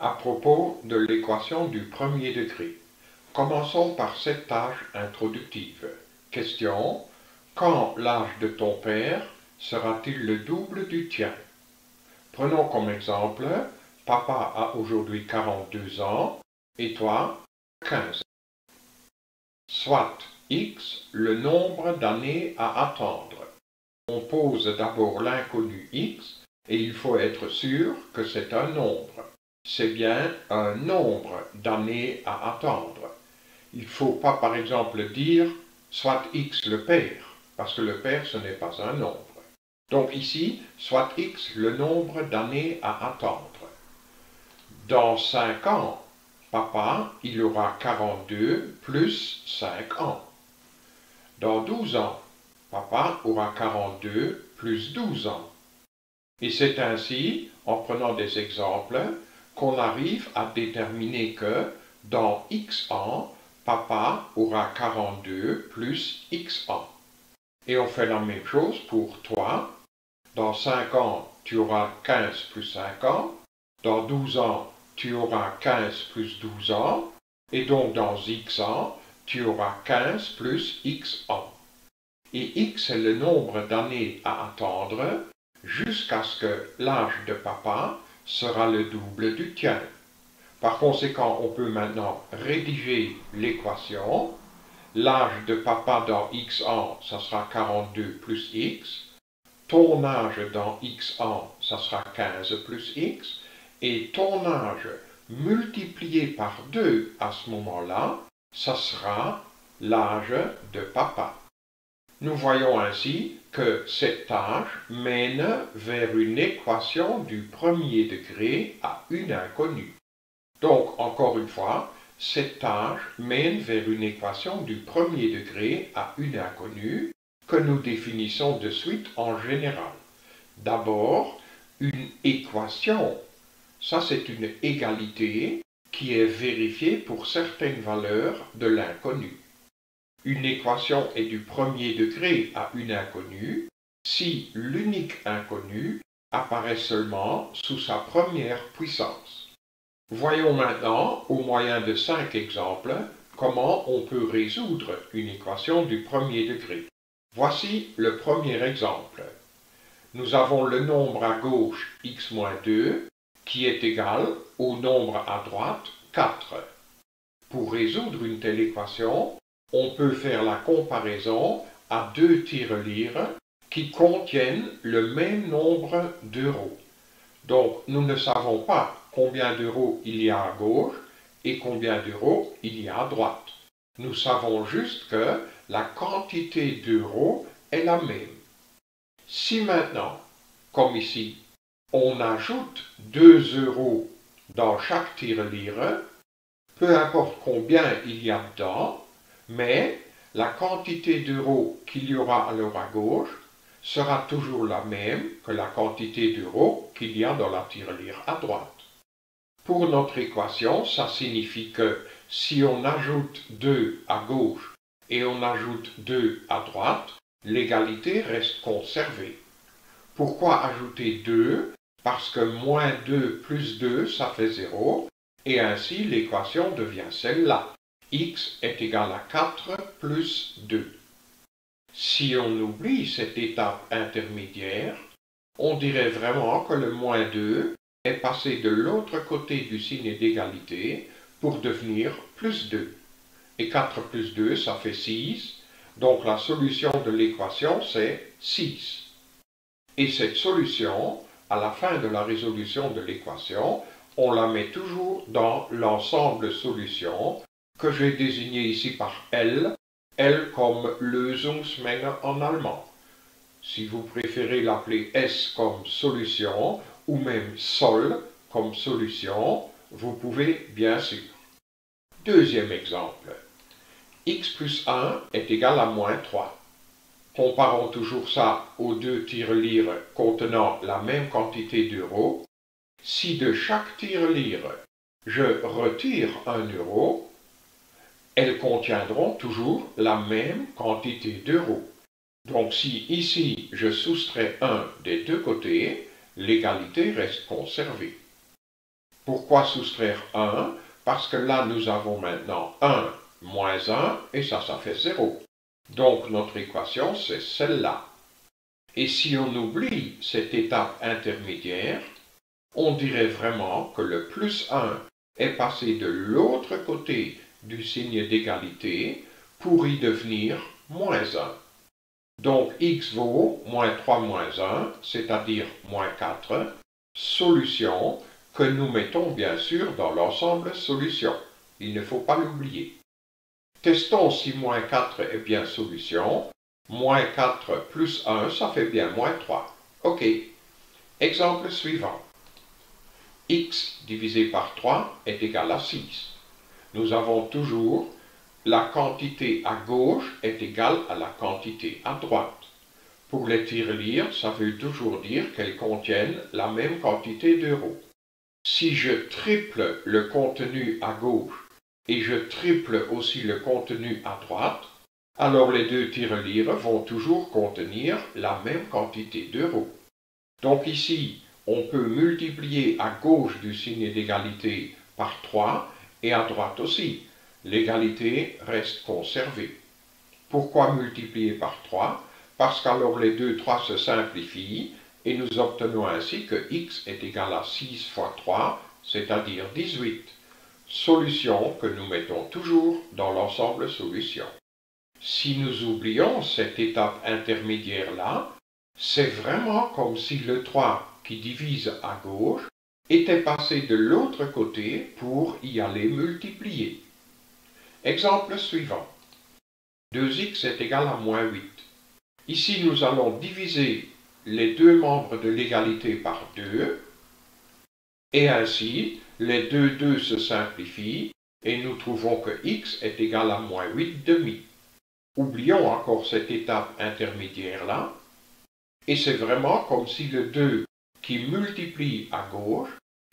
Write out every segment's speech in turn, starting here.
à propos de l'équation du premier degré. Commençons par cette tâche introductive. Question. Quand l'âge de ton père sera-t-il le double du tien? Prenons comme exemple, papa a aujourd'hui 42 ans et toi 15. Soit x le nombre d'années à attendre. On pose d'abord l'inconnu x et il faut être sûr que c'est un nombre c'est bien un nombre d'années à attendre. Il ne faut pas, par exemple, dire soit x le père, parce que le père, ce n'est pas un nombre. Donc ici, soit x le nombre d'années à attendre. Dans 5 ans, papa, il aura 42 plus 5 ans. Dans 12 ans, papa aura 42 plus 12 ans. Et c'est ainsi, en prenant des exemples, qu'on arrive à déterminer que dans x ans, papa aura 42 plus x ans. Et on fait la même chose pour toi. Dans 5 ans, tu auras 15 plus 5 ans. Dans 12 ans, tu auras 15 plus 12 ans. Et donc dans x ans, tu auras 15 plus x ans. Et x est le nombre d'années à attendre jusqu'à ce que l'âge de papa sera le double du tien. Par conséquent, on peut maintenant rédiger l'équation. L'âge de papa dans x ans, ça sera 42 plus x. Ton âge dans x ans, ça sera 15 plus x. Et ton âge multiplié par 2 à ce moment-là, ça sera l'âge de papa. Nous voyons ainsi que cette tâche mène vers une équation du premier degré à une inconnue. Donc, encore une fois, cette tâche mène vers une équation du premier degré à une inconnue que nous définissons de suite en général. D'abord, une équation, ça c'est une égalité qui est vérifiée pour certaines valeurs de l'inconnu. Une équation est du premier degré à une inconnue si l'unique inconnu apparaît seulement sous sa première puissance. Voyons maintenant, au moyen de cinq exemples, comment on peut résoudre une équation du premier degré. Voici le premier exemple. Nous avons le nombre à gauche x-2 qui est égal au nombre à droite 4. Pour résoudre une telle équation, on peut faire la comparaison à deux tirelires qui contiennent le même nombre d'euros. Donc nous ne savons pas combien d'euros il y a à gauche et combien d'euros il y a à droite. Nous savons juste que la quantité d'euros est la même. Si maintenant, comme ici, on ajoute 2 euros dans chaque tirelire, peu importe combien il y a dedans, mais la quantité d'euros qu'il y aura alors à gauche sera toujours la même que la quantité d'euros qu'il y a dans la tirelire à droite. Pour notre équation, ça signifie que si on ajoute 2 à gauche et on ajoute 2 à droite, l'égalité reste conservée. Pourquoi ajouter 2 Parce que moins 2 plus 2, ça fait 0, et ainsi l'équation devient celle-là x est égal à 4 plus 2. Si on oublie cette étape intermédiaire, on dirait vraiment que le moins 2 est passé de l'autre côté du signe d'égalité pour devenir plus 2. Et 4 plus 2, ça fait 6. Donc la solution de l'équation, c'est 6. Et cette solution, à la fin de la résolution de l'équation, on la met toujours dans l'ensemble solution que j'ai désigné ici par L, L comme Lösungsmenge en allemand. Si vous préférez l'appeler S comme solution, ou même Sol comme solution, vous pouvez bien sûr. Deuxième exemple. x plus 1 est égal à moins 3. Comparons toujours ça aux deux tirelires contenant la même quantité d'euros. Si de chaque tirelire je retire un euro, elles contiendront toujours la même quantité d'euros. Donc si ici je soustrais un des deux côtés, l'égalité reste conservée. Pourquoi soustraire 1 Parce que là, nous avons maintenant 1 moins 1, et ça, ça fait 0. Donc notre équation, c'est celle-là. Et si on oublie cette étape intermédiaire, on dirait vraiment que le plus 1 est passé de l'autre côté du signe d'égalité pour y devenir moins 1. Donc x vaut moins 3 moins 1, c'est-à-dire moins 4, solution que nous mettons bien sûr dans l'ensemble solution. Il ne faut pas l'oublier. Testons si moins 4 est bien solution. Moins 4 plus 1, ça fait bien moins 3. OK. Exemple suivant. x divisé par 3 est égal à 6. Nous avons toujours la quantité à gauche est égale à la quantité à droite. Pour les tirelires, ça veut toujours dire qu'elles contiennent la même quantité d'euros. Si je triple le contenu à gauche et je triple aussi le contenu à droite, alors les deux tirelires vont toujours contenir la même quantité d'euros. Donc ici, on peut multiplier à gauche du signe d'égalité par 3 et à droite aussi. L'égalité reste conservée. Pourquoi multiplier par 3 Parce qu'alors les deux 3 se simplifient et nous obtenons ainsi que x est égal à 6 fois 3, c'est-à-dire 18 solution que nous mettons toujours dans l'ensemble solution. Si nous oublions cette étape intermédiaire-là, c'est vraiment comme si le 3 qui divise à gauche était passé de l'autre côté pour y aller multiplier. Exemple suivant. 2x est égal à moins 8. Ici, nous allons diviser les deux membres de l'égalité par 2, et ainsi, les deux 2 se simplifient et nous trouvons que x est égal à moins 8 demi. Oublions encore cette étape intermédiaire-là, et c'est vraiment comme si le 2 qui multiplie à gauche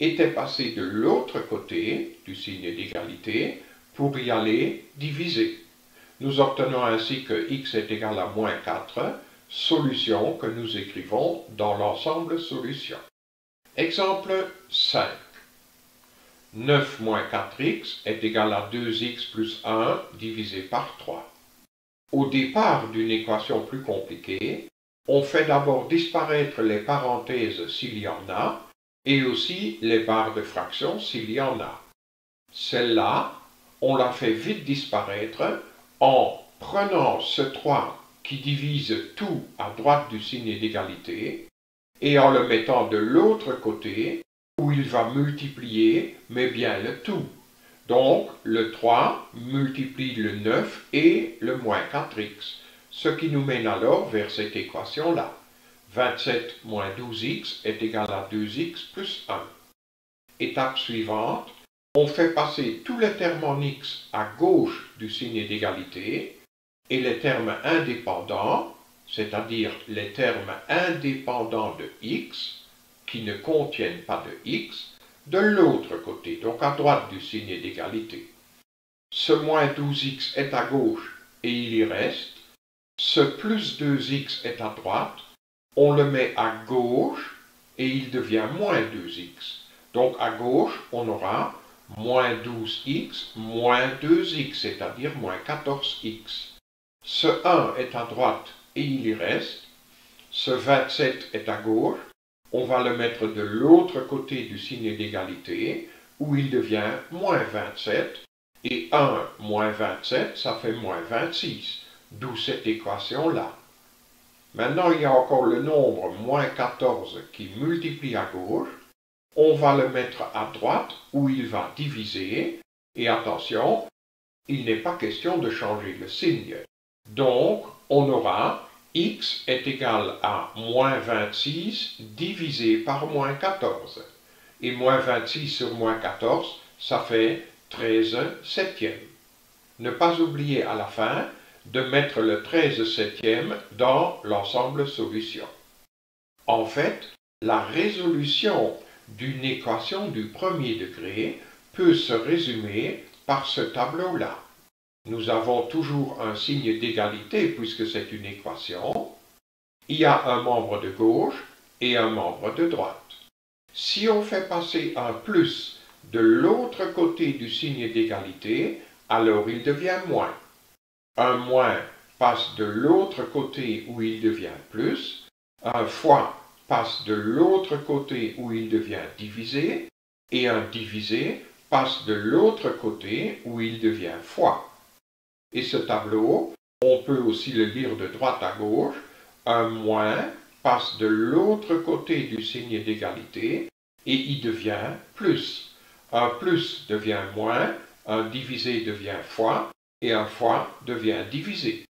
était passé de l'autre côté du signe d'égalité pour y aller diviser. Nous obtenons ainsi que x est égal à moins 4, solution que nous écrivons dans l'ensemble solution. Exemple 5. 9 moins 4x est égal à 2x plus 1 divisé par 3. Au départ d'une équation plus compliquée, on fait d'abord disparaître les parenthèses s'il y en a, et aussi les barres de fraction s'il y en a. Celle-là, on la fait vite disparaître en prenant ce 3 qui divise tout à droite du signe d'égalité, et en le mettant de l'autre côté, où il va multiplier, mais bien le tout. Donc, le 3 multiplie le 9 et le moins 4x, ce qui nous mène alors vers cette équation-là. 27 moins 12x est égal à 2x plus 1. Étape suivante, on fait passer tous les termes en x à gauche du signe d'égalité et les termes indépendants, c'est-à-dire les termes indépendants de x, qui ne contiennent pas de x, de l'autre côté, donc à droite du signe d'égalité. Ce moins 12x est à gauche et il y reste. Ce plus 2x est à droite. On le met à gauche et il devient moins 2x. Donc à gauche, on aura moins 12x moins 2x, c'est-à-dire moins 14x. Ce 1 est à droite et il y reste. Ce 27 est à gauche on va le mettre de l'autre côté du signe d'égalité, où il devient moins 27, et 1 moins 27, ça fait moins 26, d'où cette équation-là. Maintenant, il y a encore le nombre moins 14 qui multiplie à gauche. On va le mettre à droite, où il va diviser, et attention, il n'est pas question de changer le signe. Donc, on aura x est égal à moins 26 divisé par moins 14. Et moins 26 sur moins 14, ça fait 13 septièmes. Ne pas oublier à la fin de mettre le 13 septième dans l'ensemble solution. En fait, la résolution d'une équation du premier degré peut se résumer par ce tableau-là nous avons toujours un signe d'égalité puisque c'est une équation. Il y a un membre de gauche et un membre de droite. Si on fait passer un plus de l'autre côté du signe d'égalité, alors il devient moins. Un moins passe de l'autre côté où il devient plus, un fois passe de l'autre côté où il devient divisé, et un divisé passe de l'autre côté où il devient fois. Et ce tableau, on peut aussi le lire de droite à gauche, un moins passe de l'autre côté du signe d'égalité et il devient plus. Un plus devient moins, un divisé devient fois et un fois devient divisé.